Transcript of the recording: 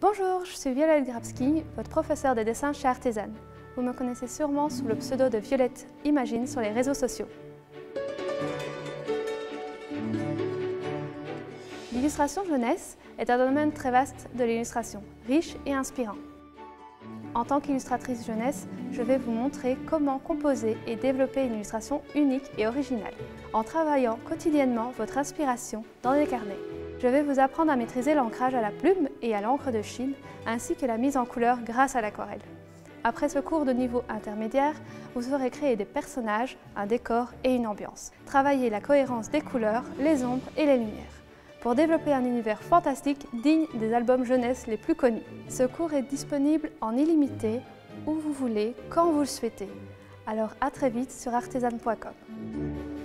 Bonjour, je suis Violette Grabski, votre professeur de dessin chez Artisan. Vous me connaissez sûrement sous le pseudo de Violette Imagine sur les réseaux sociaux. L'illustration jeunesse est un domaine très vaste de l'illustration, riche et inspirant. En tant qu'illustratrice jeunesse, je vais vous montrer comment composer et développer une illustration unique et originale, en travaillant quotidiennement votre inspiration dans des carnets. Je vais vous apprendre à maîtriser l'ancrage à la plume et à l'encre de Chine, ainsi que la mise en couleur grâce à l'aquarelle. Après ce cours de niveau intermédiaire, vous saurez créer des personnages, un décor et une ambiance. Travailler la cohérence des couleurs, les ombres et les lumières pour développer un univers fantastique digne des albums jeunesse les plus connus. Ce cours est disponible en illimité, où vous voulez, quand vous le souhaitez. Alors à très vite sur artisan.com.